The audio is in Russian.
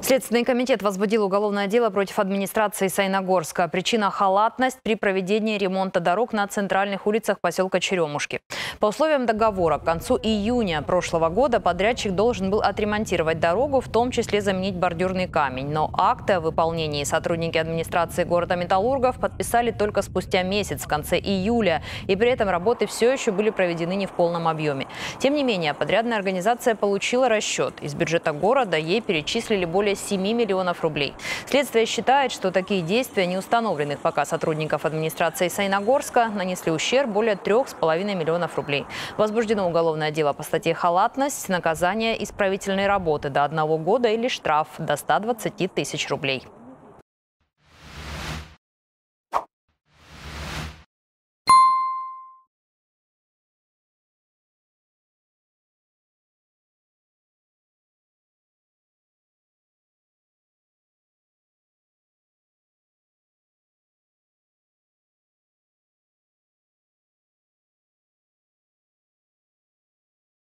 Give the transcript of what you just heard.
Следственный комитет возбудил уголовное дело против администрации Сайногорска. Причина – халатность при проведении ремонта дорог на центральных улицах поселка Черемушки. По условиям договора, к концу июня прошлого года подрядчик должен был отремонтировать дорогу, в том числе заменить бордюрный камень. Но акты о выполнении сотрудники администрации города Металлургов подписали только спустя месяц, в конце июля. И при этом работы все еще были проведены не в полном объеме. Тем не менее, подрядная организация получила расчет. Из бюджета города ей перечислили более 7 миллионов рублей. Следствие считает, что такие действия неустановленных пока сотрудников администрации Сайногорска нанесли ущерб более 3,5 миллионов рублей. Возбуждено уголовное дело по статье «Халатность», наказание исправительной работы до одного года или штраф до 120 тысяч рублей.